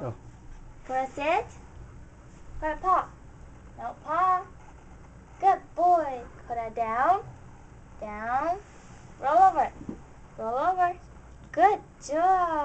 Go. it press it paw. No paw. Good boy. Put it down. Down. Roll over. Roll over. Good job.